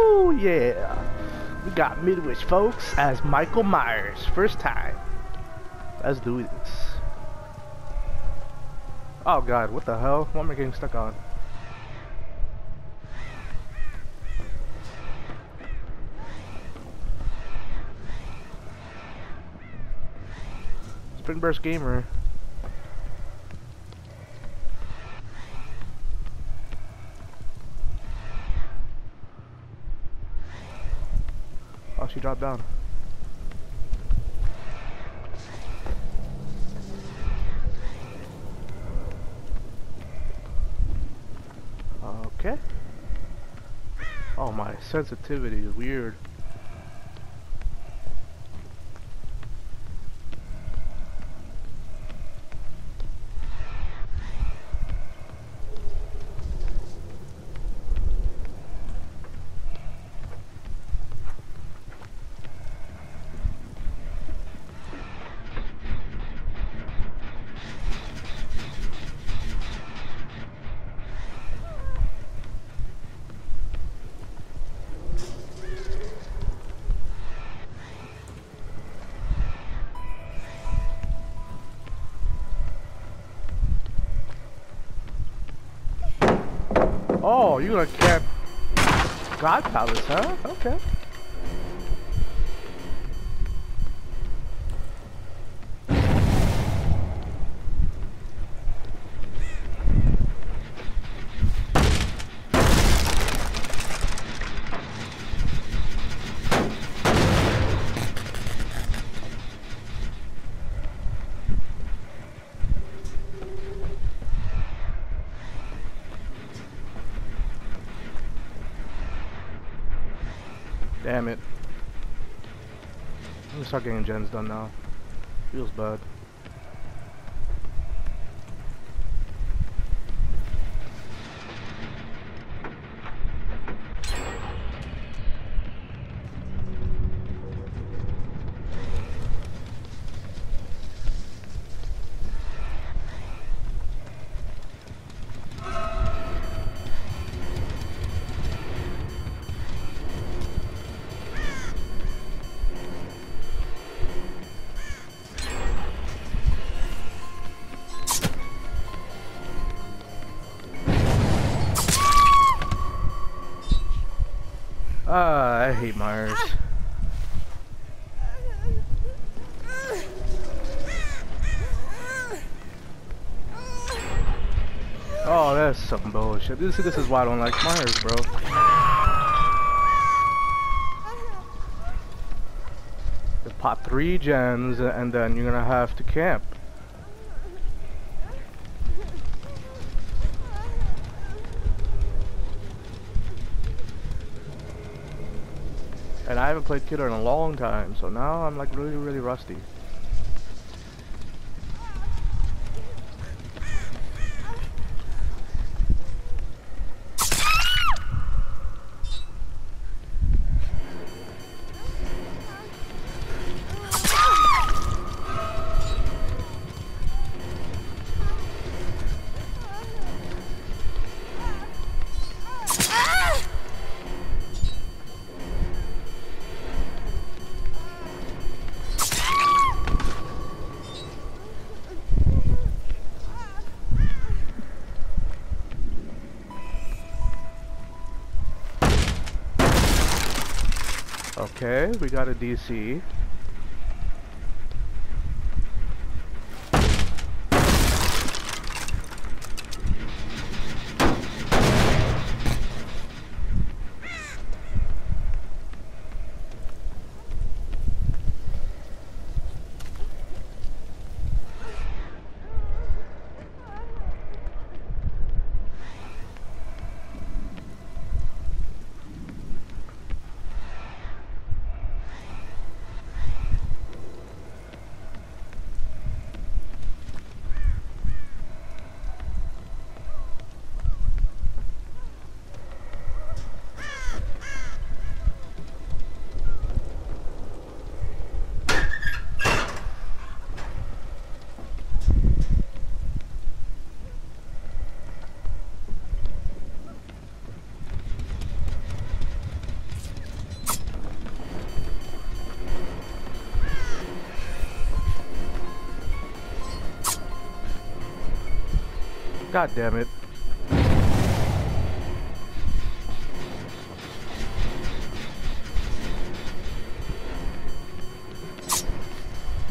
Woohoo! Yeah! We got Midwich folks as Michael Myers. First time. Let's do this. Oh god, what the hell? What am I getting stuck on? Spring Burst Gamer. She dropped down. Okay. Oh, my sensitivity is weird. Oh, you gonna camp God Palace, huh? Okay. Damn it. I'm gonna start getting gens done now. Feels bad. I hate Myers. Oh, that's some bullshit. This, this is why I don't like Myers, bro. You pop three gens and then you're gonna have to camp. And I haven't played Killer in a long time, so now I'm like really, really rusty. Okay, we got a DC. God damn it.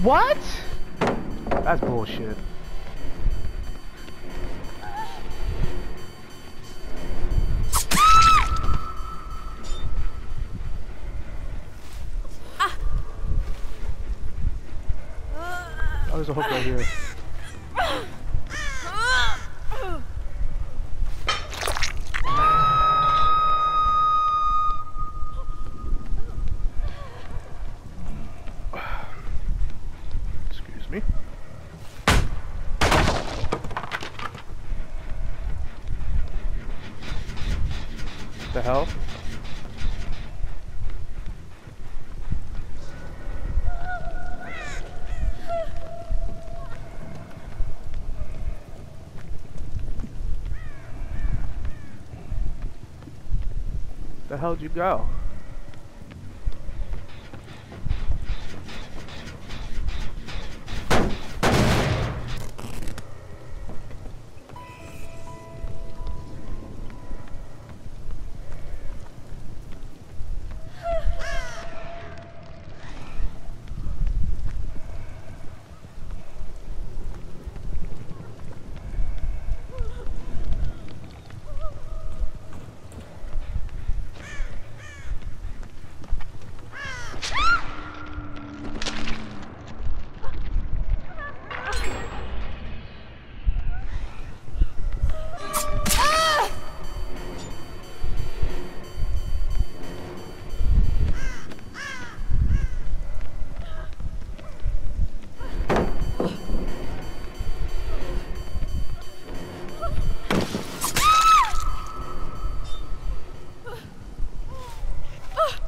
What? That's bullshit. Ah. Oh, there's a hook right here. Excuse me. The hell? The hell'd you go?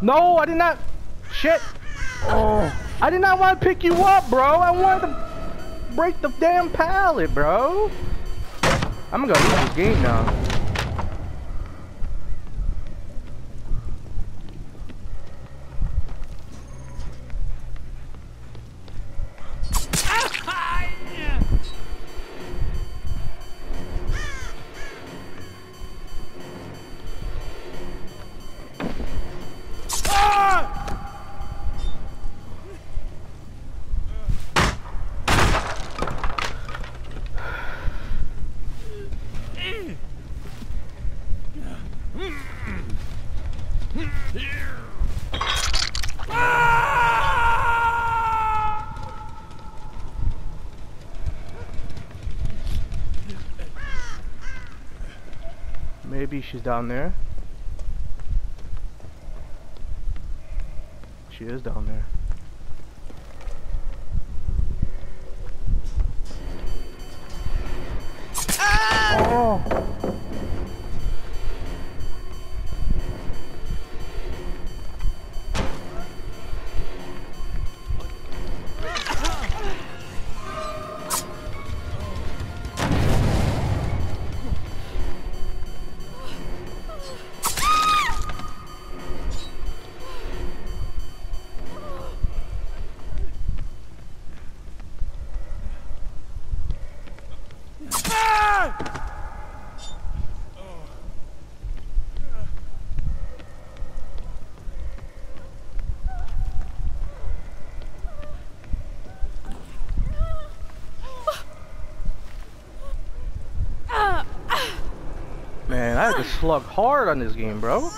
No, I did not. Shit. Oh, I did not want to pick you up, bro. I wanted to break the damn pallet, bro. I'm gonna leave this game now. Down there. She is down there. Ah! Oh. To slug hard on this game, bro.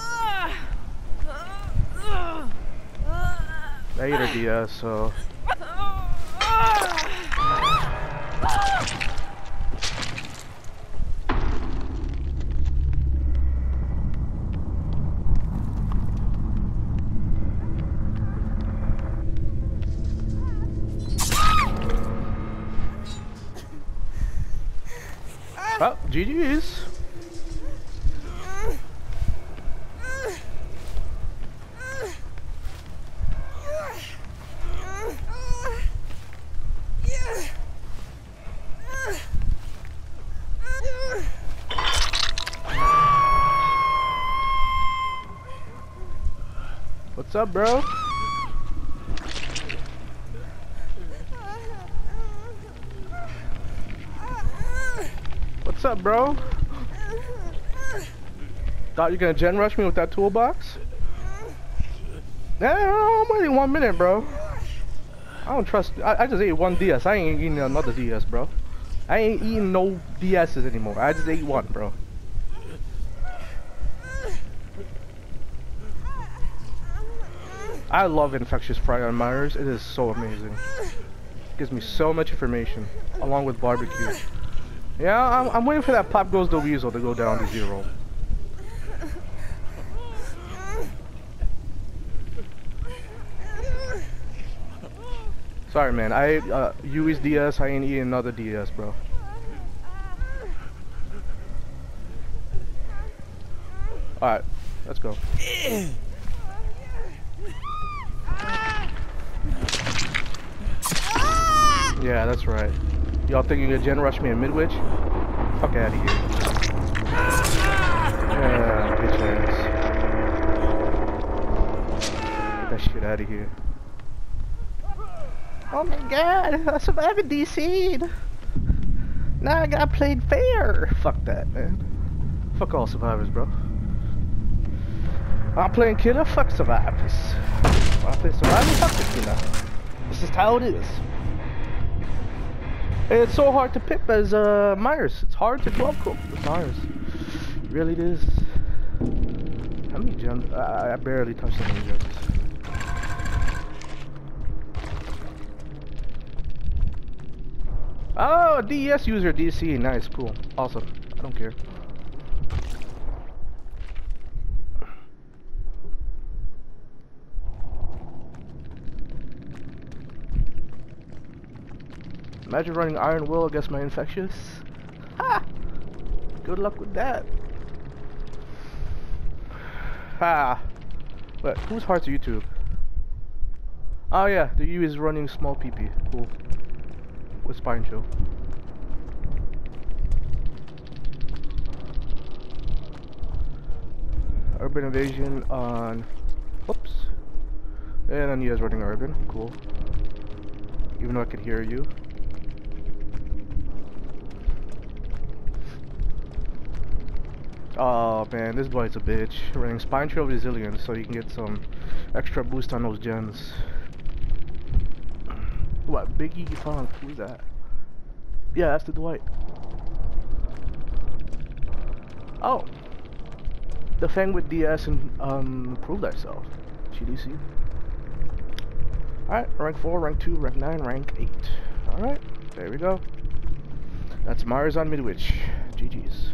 I ate so. Oh, GG's. What's up, bro? What's up, bro? Thought you're gonna gen rush me with that toolbox? Yeah, I'm only one minute, bro. I don't trust. I, I just ate one DS. I ain't eating another DS, bro. I ain't eating no DSs anymore. I just ate one, bro. I love Infectious Fright on Myers. It is so amazing. It Gives me so much information, along with barbecue. Yeah, I'm, I'm waiting for that Pop Goes the Weasel to go down to zero. Sorry, man. I uh, Yui's DS. I ain't eating another DS, bro. All right, let's go. Yeah, that's right. Y'all think you're gonna gen rush me in Midwich? Fuck out of here. Yeah, bitch ass. Get that shit out of here. Oh my god, I survived a DC. Now I got played fair. Fuck that, man. Fuck all survivors, bro. I'm playing killer, fuck survivors. I play survivor, fuck the killer. This is how it is. It's so hard to pip as uh, Myers. It's hard to 12 cook with Myers. Really it is. How many gems? I, I barely touched any gems. Oh, DS user DC. Nice, cool. Awesome. I don't care. Imagine running Iron Will against my Infectious. Ha! Good luck with that. Ha! But whose heart's YouTube? Oh yeah, the Yui is running small PP. Cool. With spine chill. Urban Evasion on... Whoops. And then you guys running Urban. Cool. Even though I could hear you. Oh man, this boy's a bitch. Running Spine Chill Resilience so you can get some extra boost on those gens. What, Biggie Funk? Who's that? Yeah, that's the Dwight. Oh! The Feng with DS and um, proved herself. GDC. Alright, rank 4, rank 2, rank 9, rank 8. Alright, there we go. That's Mars on Midwich. GG's.